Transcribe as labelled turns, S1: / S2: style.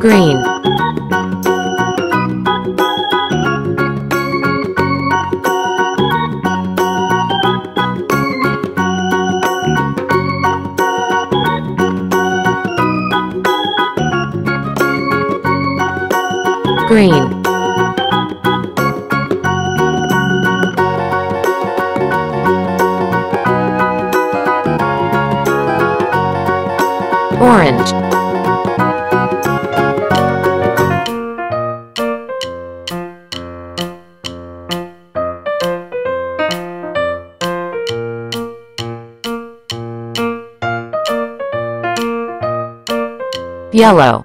S1: green, green, orange, yellow.